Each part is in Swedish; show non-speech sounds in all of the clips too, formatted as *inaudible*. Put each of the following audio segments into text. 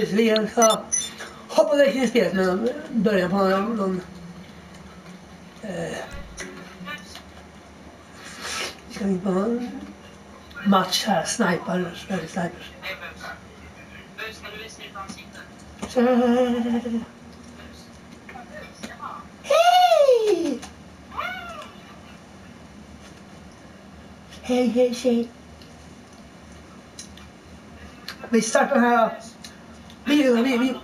Visserligen så hoppade jag in i spelet med början på någon, någon eh, ska vi på någon match här, sniper, väldigt sniper. Hej! Hej, hej, tjej. Vi startar den här videon. Vi, vi,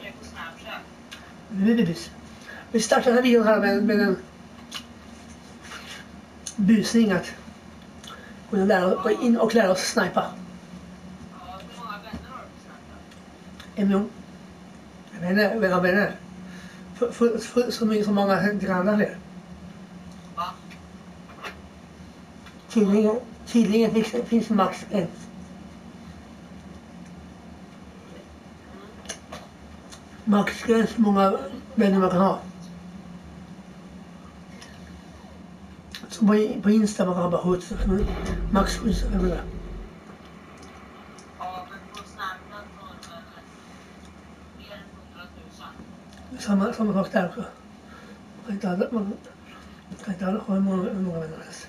vi, vi startar den här videon här med, med en busning att kunna lära, gå in och lära oss snipa. Har? En miljon. Vänner, vänner, vänner. För, för, för, så, mycket, så många grannar fler. Tydligen, tydligen finns, finns max en. maak skes mga vänner man kan ha. Så på, på Insta man kan ha bara 100, max 700. Samma, samma sak där också. Man kan inte alla, man kan inte alla ha många, många vänner ens.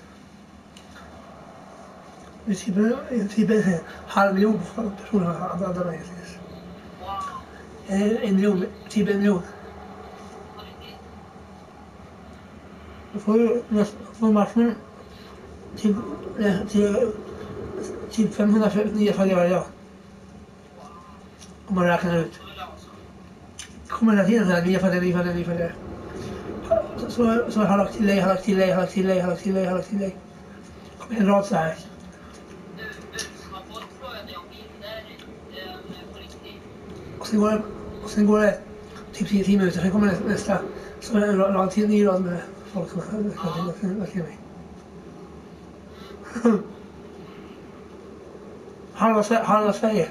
Vi skriver, vi skriver en halv miljon personer andra människor. Eh, en, miljon, typ en miljon. Då får du får matchen typ eh, 500 nya följare varje dag. Om man räknar ut. Det kommer hela tiden såhär, nya följare, nya följare, nya följare. Så, så, har jag lagt till dig, har lagt till dig, har lagt till dig, har lagt till dig, har lagt till dig. Det kommer en rad så här. Och sen går det, sen går det typ 10 minuter, sen kommer nä- nästa. Så är det en rad, till, ny rad med folk som har till- mig. Halva, halva Sverige.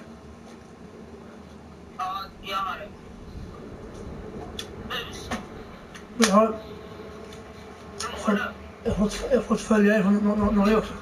Ja, jag har det. Bus, Jag har, jag har, fått, jag har fått följare från Nor- Nor- Norge också.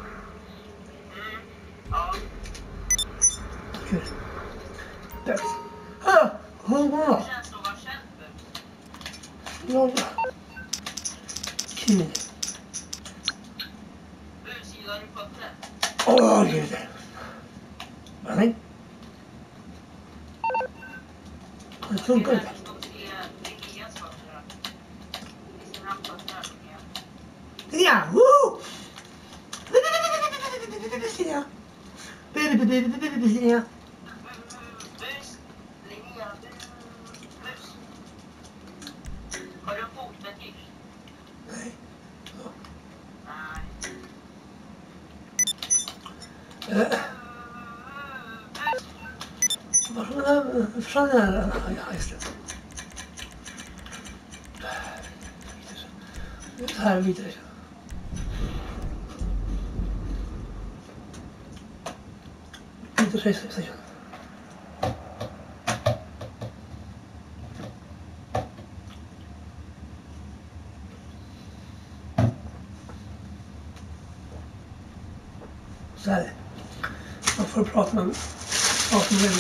Scheiße, scheiße, scheiße. Sal. Wofür braucht man auf dem Wind?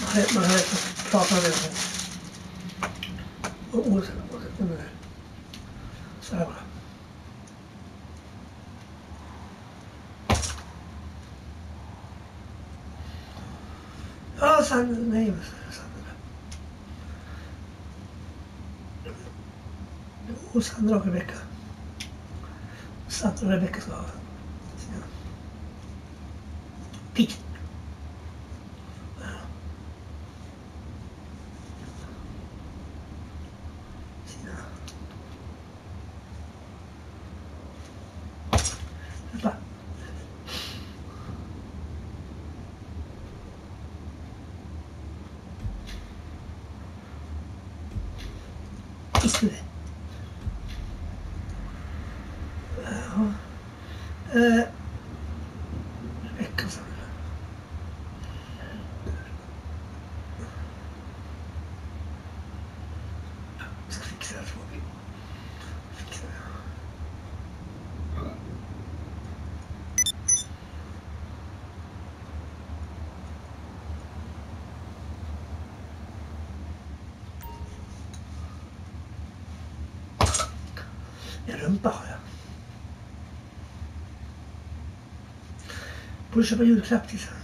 Man hält, man hält, braucht man Und Ute. Sandra och Rebecka. Sandra och Rebecka ska pik. Sina... Uh, Borde köpa julklapp till sen.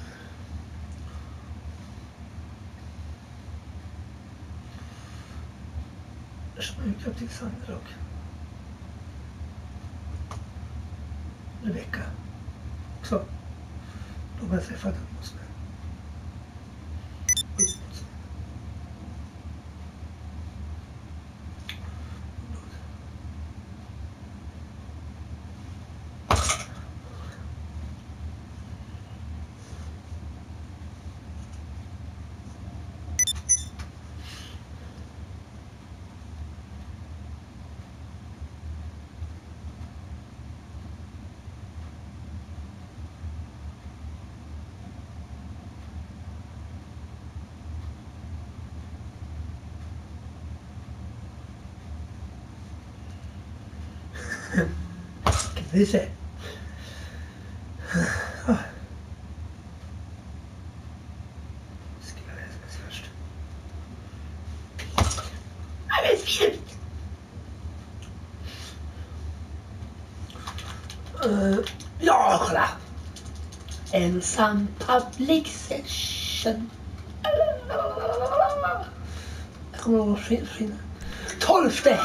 Köpa julklapp till Sandra och Rebecka. också. De har jag träffat hemma hos mig. vi se. Uh, ja, kolla! Ensam public session. Jag kommer ihåg vad Tolfte!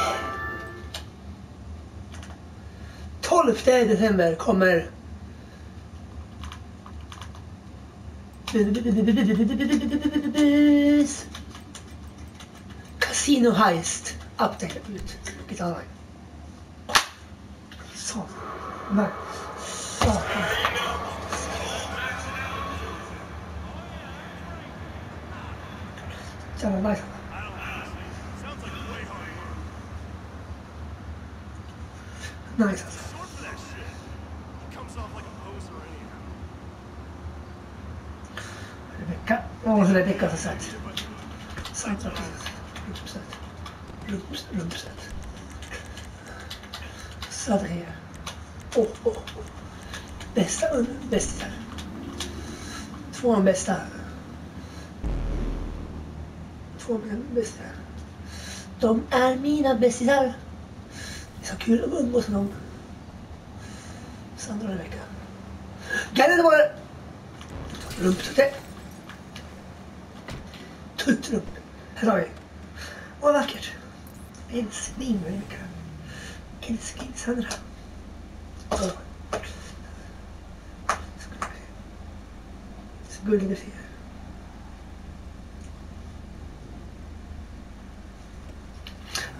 12 december kommer Casino Heist update ut. Vilket annat. Så. Nej. Satan. Jävla nice. Nice alltså. Hazreti Kasa site. Site of YouTube site. YouTube site. Loop Oh, oh. Besta, besta. Het voor een besta. Het voor een besta. Tom är mina is Det är så. Sandra och Get it det. Sorry. Ovaket. En svinmänniska. En skinnsandra. Skulle vi se.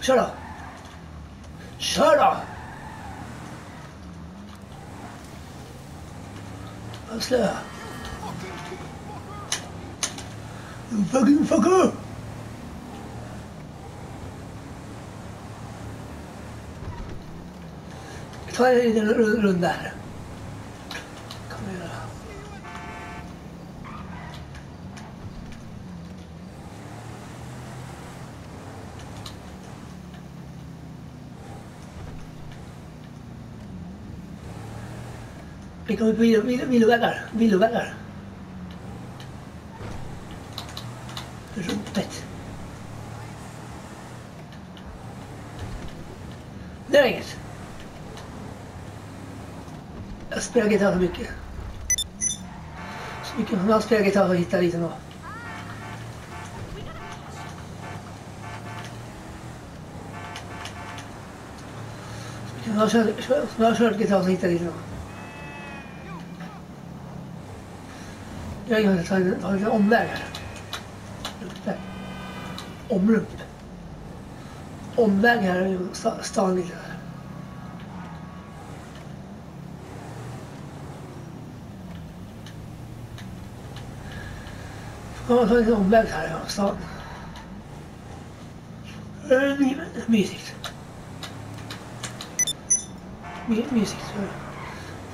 Kör Shut up. då! Avslöja. You fucking fucker! Fare rondare. Camera. Ecco, vi lo vedo, vi lo vedo, vi lo vedo. Spelar gitarr för mycket. Så mycket som jag spelar gitarr och hittar lite. Så mycket som jag har kört- jag har kört gitarr så hittar lite nå. Jag har tagit en omväg här. Rumpe. Omrump. Omväg här i stan lite. Jag har tagit en omväg här i stan. Mysigt. Mysigt.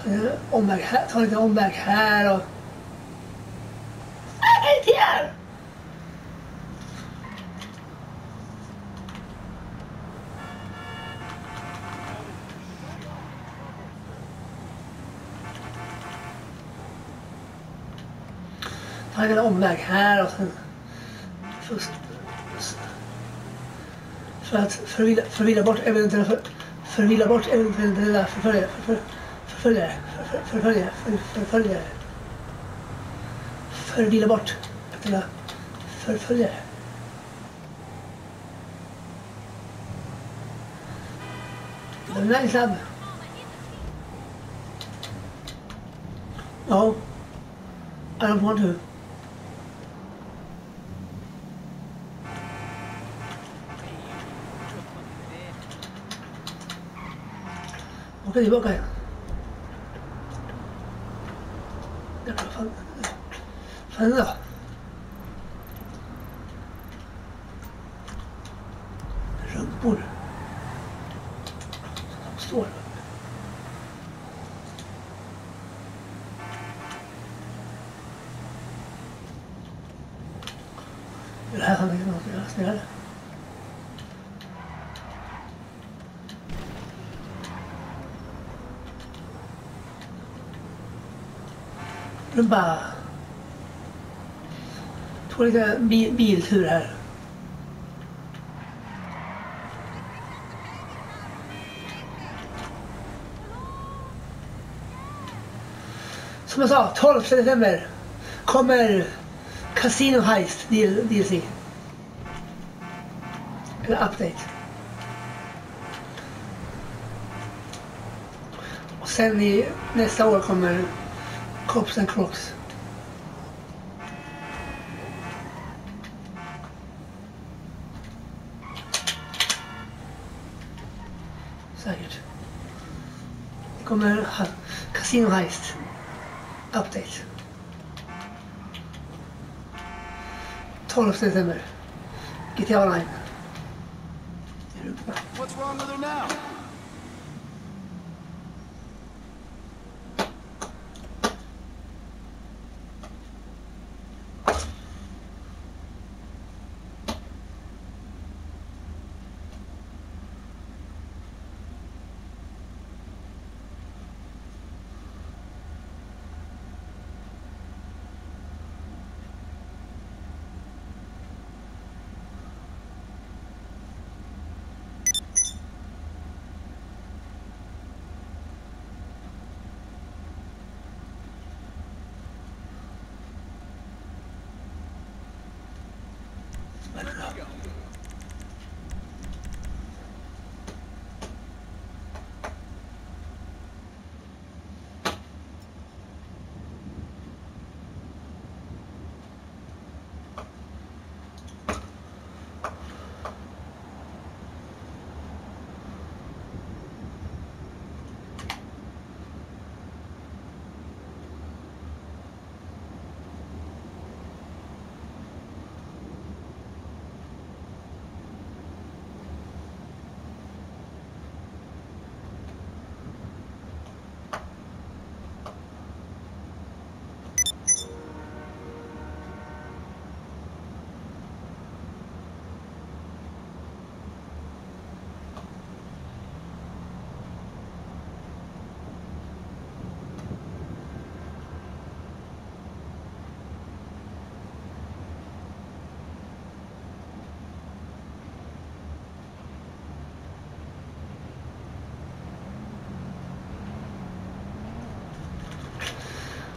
Tagit en omväg här, tagit en omväg här och... tagit en omväg här och sen först, för att förvilla, förvilla bort eventuella för, Förvilla bort eventuella förföljare. för, Förföljare. för, Förföljare. för- Förföljare. Förvilla bort eventuella förföljare. Den där är snabb. Ja. I don't want to. 当にやだからファンファンだ Nu bara... Tog lite biltur här. Som jag sa, 12 december kommer Casino Heist DLC. Eller update. Och sen i nästa år kommer cops and crocs. Sehr gut. Ich komme, *laughs* Casino heißt. Update. 12. Dezember. GTA Online.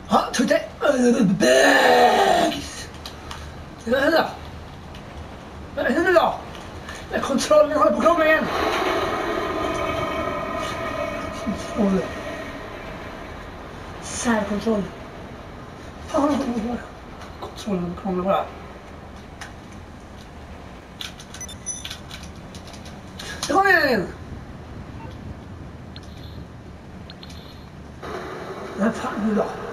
Ja, tutte. Bags! Vad händer? Vad händer då? När kontrollen håller på att igen. Kontroll. Särkontroll. Fan, kontrollen kommer bara. Det! Men fan nu då?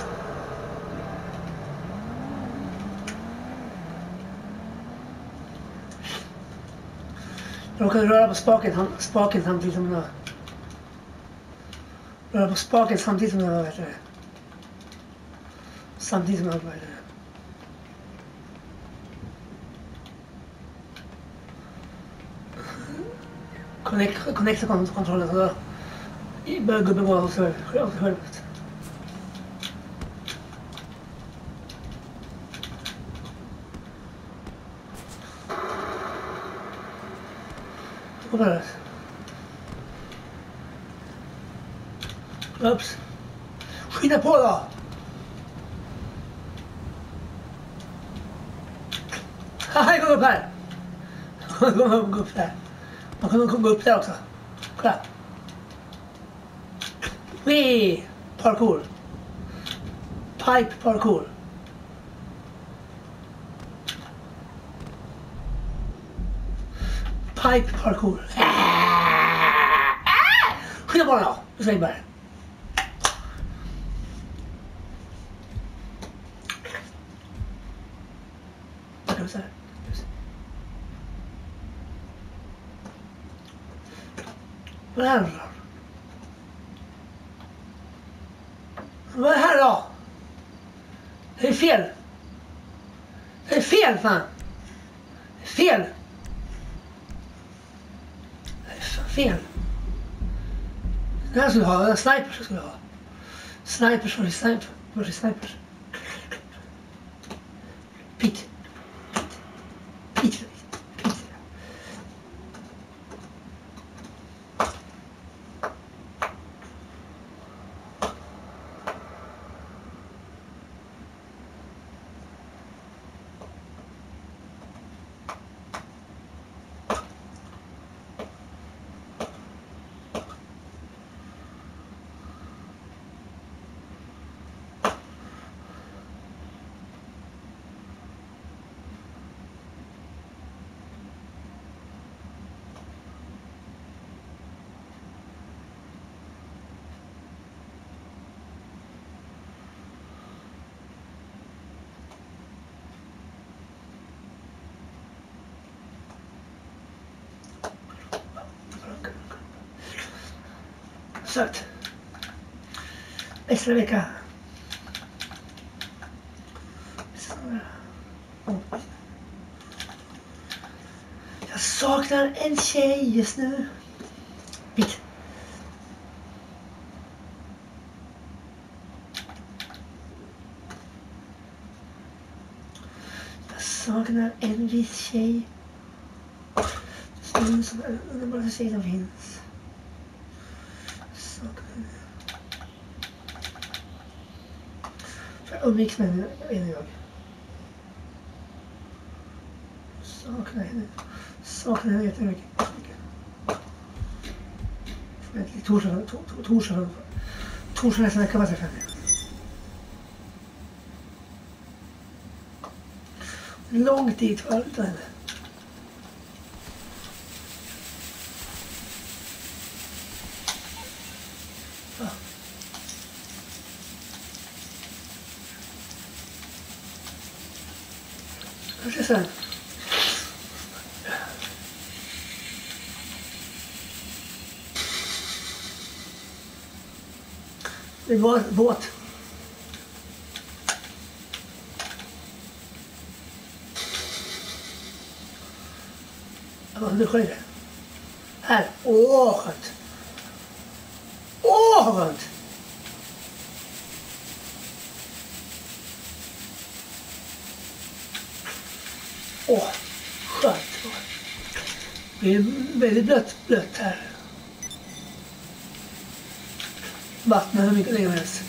Då kan du röra på spaken, han, spaken samtidigt som du Röra på spaken samtidigt som du arbetar. Samtidigt som du arbetar. Connect, connect kontrollen så då. I början gubben var också hörbart. Det. Ups. Skynda på då! Jag kommer upp här! Kommer gå upp där. Man kommer gå upp där också. Kolla! Wee! Parkour. Pipe parkour. high parkour. Ah! Ah! Who's a bottle? Who's? se zove, snajper, snajper, snajper, snajper, snajper, snajper, snajper, snajper, snajper, snajper, Söt. Extra vecka. Jag en tjej just nu. Bit. Saknar en viss tjej. Som. Umgicks med henne jag. Saknar henne. Saknar henne jättemycket. jättemycket. Torsdag, nästa vecka var jag träffade henne. Lång tid kvar utan henne. Ja. Vi ses sen. Det var våt. båt. Ja. Här. Åh, skönt. Åh, vad skönt. Åh, skönt. Det är väldigt blött, blött här. Vattnet hur mycket länge som helst.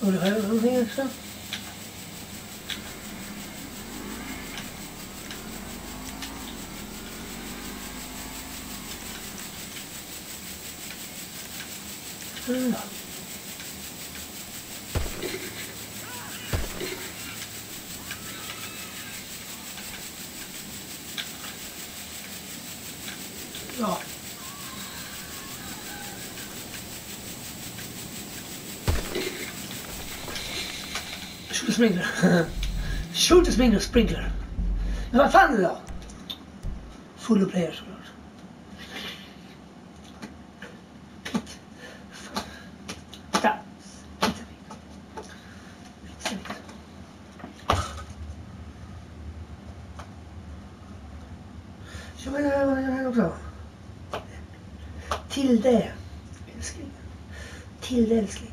Och det har jag någonting extra. Mm. Eh, sprinkler. Shoot sprinkler, sprinkler. Men vad fan är det då? Full player såklart. Ja. Så vad är det vad är det här också? Tilde, älskling. Tilde, älskling.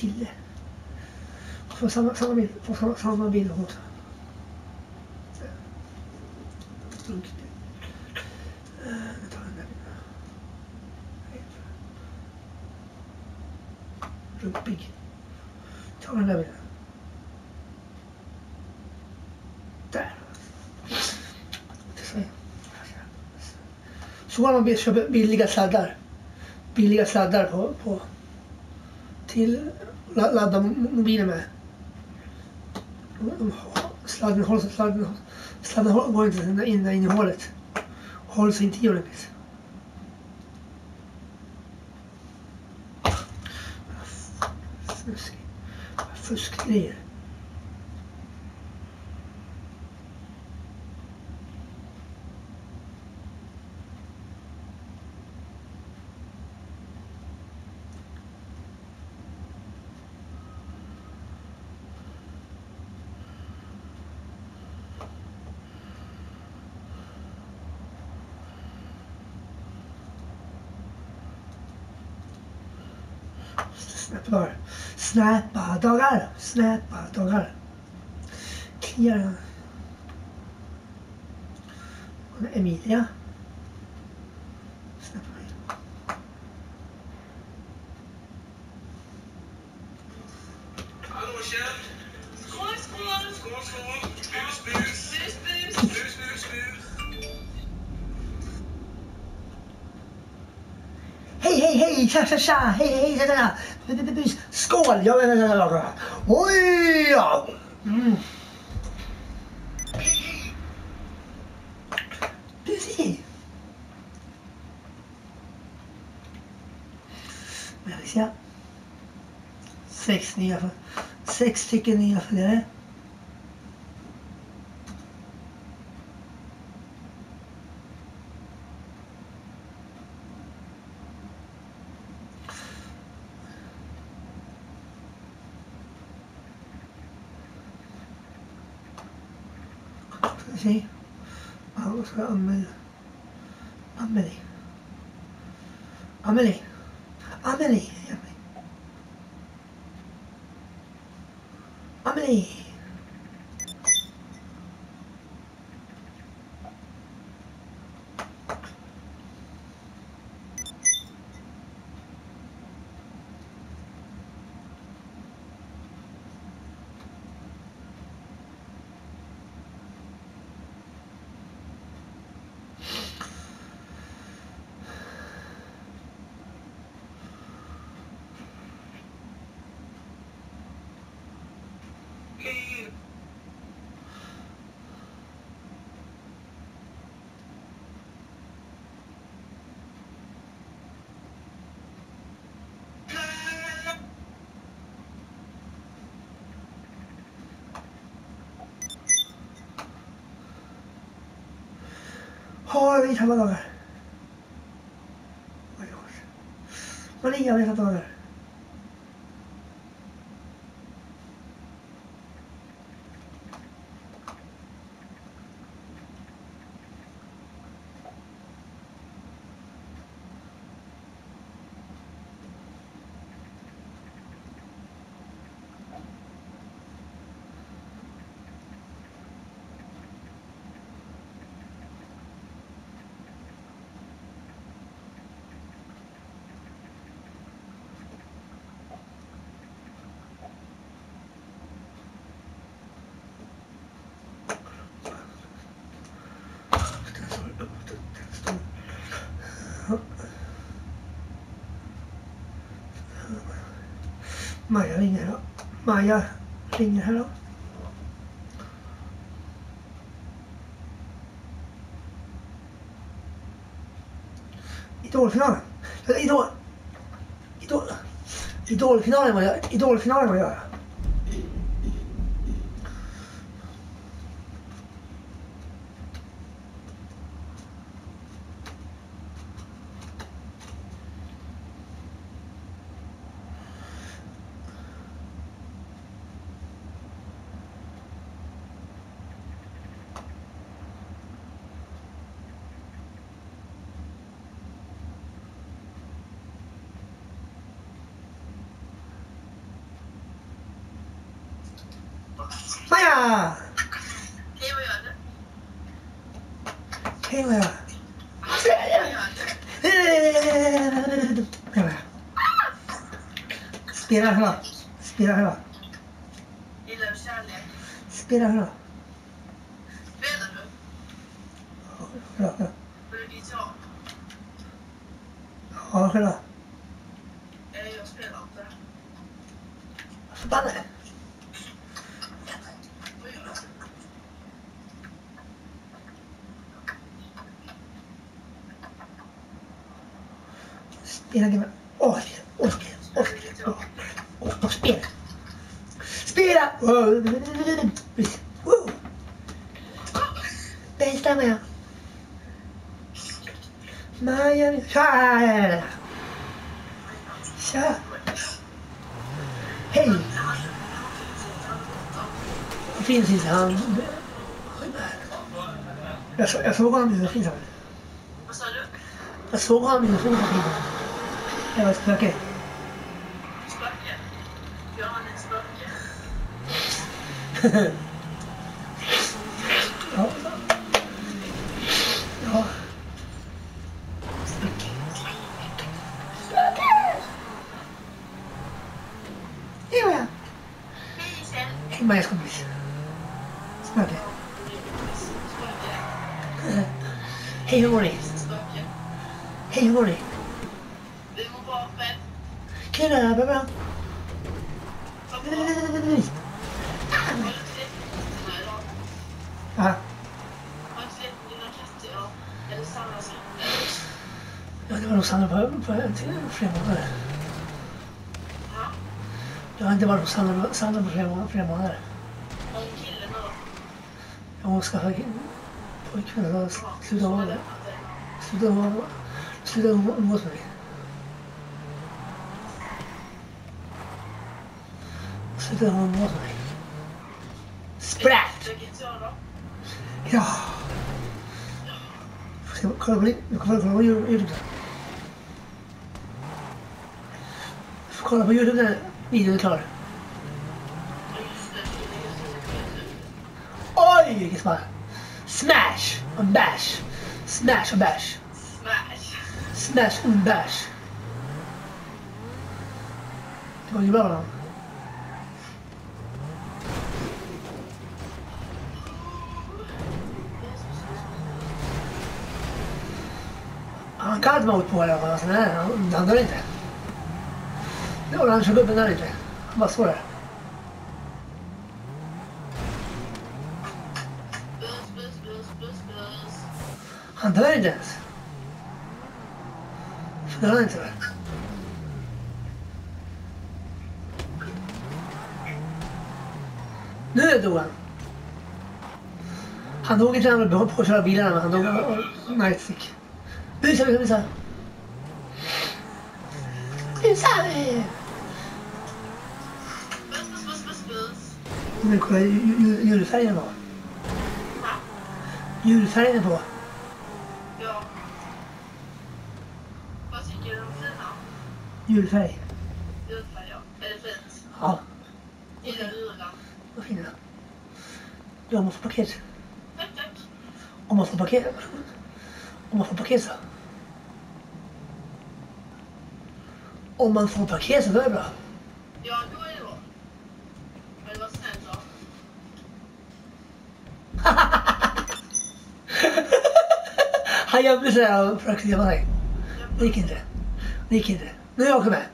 Tilde. Får samma, samma bild. Får samma, bild också. Rumpig. Ta den där bilden. Där. Så har man köpt billiga sladdar. Billiga sladdar på, på till ladda mobilen med. start with holes, start with start the hole, going in the, in the, in the wallet, holes in the Let's see, first clear. Snappa-dagar. Snappa-dagar. Kliar den. Och det är Emilia. Mig. Hallå Kjell! Skål, skål! Skål, skål! Bus, bus! Bus, bus! Bus, bus, bus! Hej, hej, hej! Tja, tja, tja! Hej, hej, tja, tja! Bu- bu- bu- bus. Skål! Jag... ja, ja. Oj, ja! Mm. Sex nya, sex stycken nya följare. cut on there. 好你查不多了哎呦我日我的娘嘞这咋 Maya Linero. Maya Linero. يدور الفنانة لا يدور يدور يدور الفنانة يدور الفنانة Spela hör. Spela hör. Gillar du kärlek? Spela hör. Spelar du? Hör, hör. Brukar jag? Ja, hör. Jag spelar inte. Förbannade. Spela gubben. Bästa Maja. Maja, tja! Tja! Hej! Det finns inte han. Jag, så, jag såg honom i han. Vad sa du? Jag såg honom i han. Jag var ett. Spöke? mais com isso. Sabe? Hej Rory! Hej Rory! Vi mår bra Fred! Kul att höra, bra bra! Sandra på, på flera månader. Ja. Jag har inte varit hos Sandra, Sandra på flera, flera månader. Har du killen då? Jag skaffade pojkvän och slutade har vara. Slutade Slutade umgås med mig. Slutade umgås med mig. Då? Ja! Kolla på får kolla på får kolla på videon är klar. Ja, just det. Jag Oj, vilket small! Smash och bash! Smash och bash! Smash. Smash och bash! Det var ju bra namn. Han kan mode på det, でも乱食って慣れてまあそうや反対ないじゃないですならないんですよどうやってごらんハンドウケちゃんのポシャラビーラーのハンドウケナイスティック。で、しゃべりさん。で、さあねー。jullie, jullie, jullie zijn ervoor. Jullie zijn ervoor. Ja. Wat zit je dan zin aan? Jullie zijn. Jullie zijn, ja. Elephant. Al. In de. Wat vind je dan? Doe pakket. Allemaal een pakket. Allemaal een pakket. Allemaal een pakket, hè, bro? Ja, doe Han gömde sig där och försökte gömma sig. Det gick inte. Det gick inte. Nu är jag med.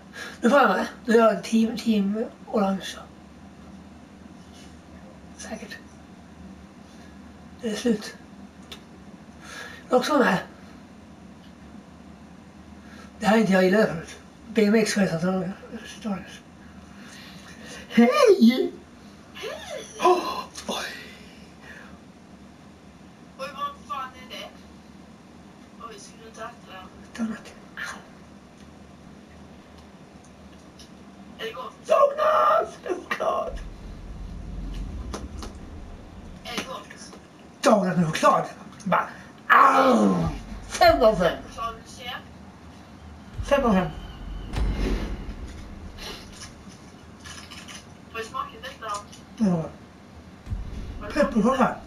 Nu får jag med. Nu är jag team, team orange. Säkert. Det är slut. Jag är också med. Det här är inte jag gillade förut. BMX startades. Hej! Hej! Oh, żadnych ksiądz. Ba. Au! Przemożem. Przemożem. No. Przepuchowa.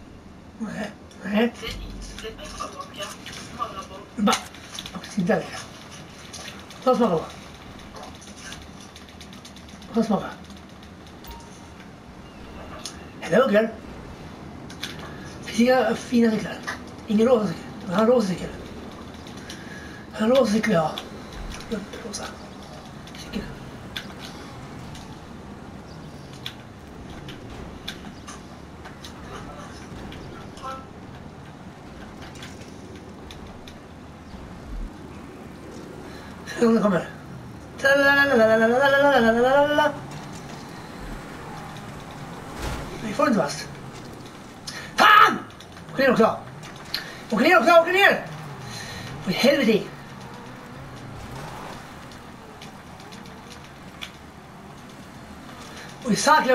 Ba. Dalej. Rozmowa. Rozmowa. Hello, girl. Siga fina cyklar. Ingen rosa de rosa cykel. Han har rosa cykel, ja. Rosa cykel. Sen kommer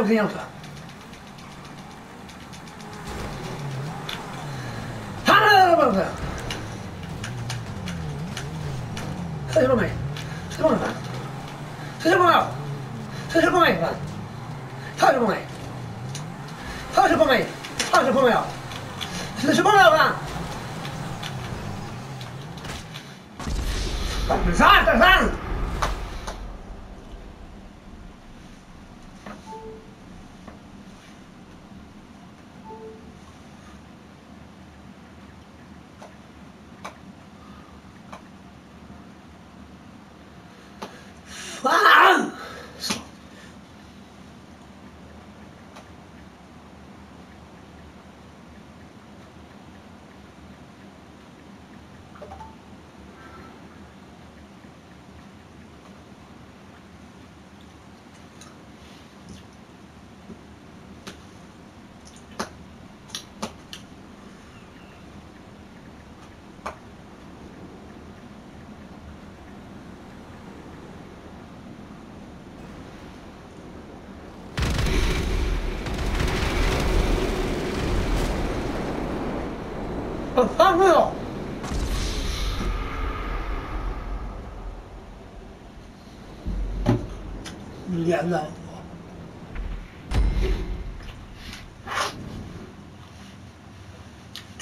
这样子了他他他三你连那么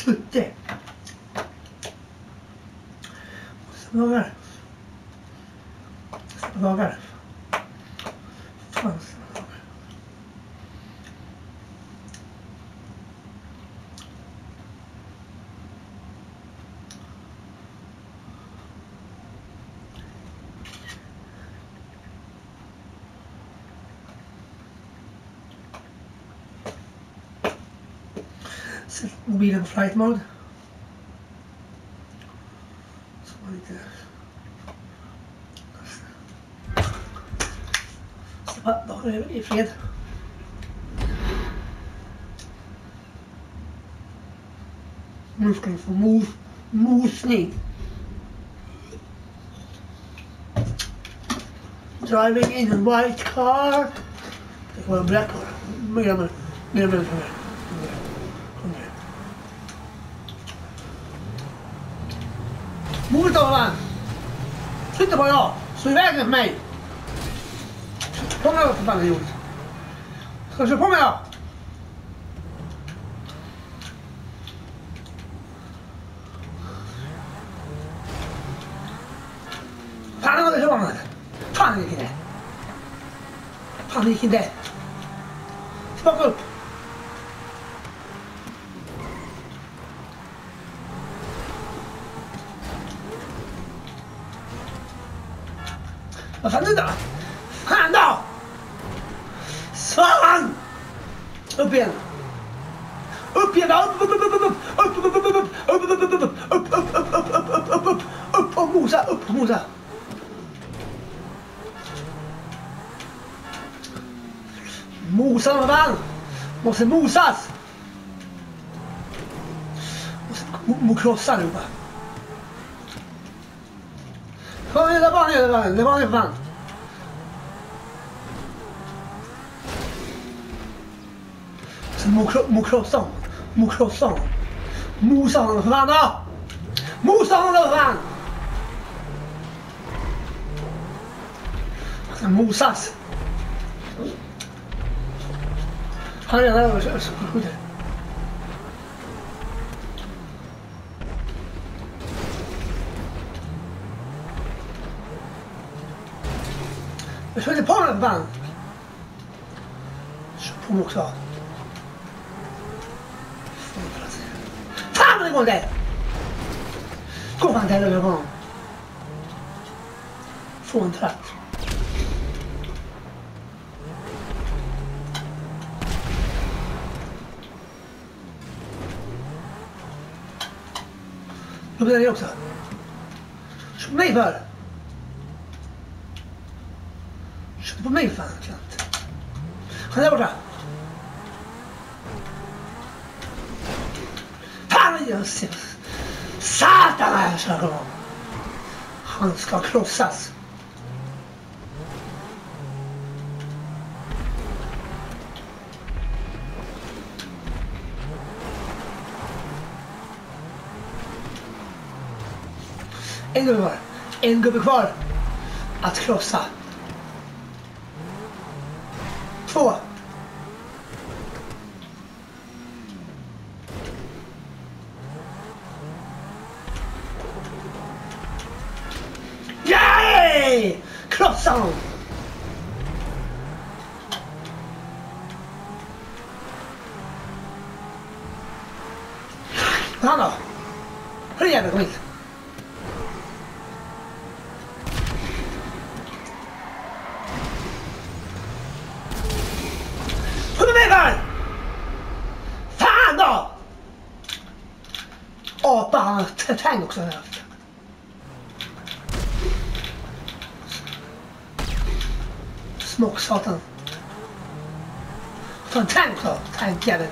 多，对？什么玩意儿？什么玩意儿？be in flight mode. So I need to step up down if Move move, move snake. Driving in a white car. Well, black car. Wait a minute. Wait a minute. 不会做饭谁的朋友随便给卖买光知道吃饭了又喝水跑没有趴在那个是方了烫死你现在烫死现在木啥子？木木克罗桑了吧？看我那板，那板，那板，那板。是木克木克罗桑，木克罗桑，木啥子板呢？木啥子板？是木啥子？哎呀，那我这说不对。你说的不对吧？说不谋而合。放的过来。过分的了，老公。放的了。Upp där nere också. Kör på mig för. Kör på mig fan klant. Han är där borta. Fan jag ser. Satan vad jag kör honom. Han ska krossas. En gubbe kvar. En gubbe kvar. Att krossa. Två. Yay! Krossa honom! yoksa ne yapacak? Smoke satın. Tank ol, tank gelin.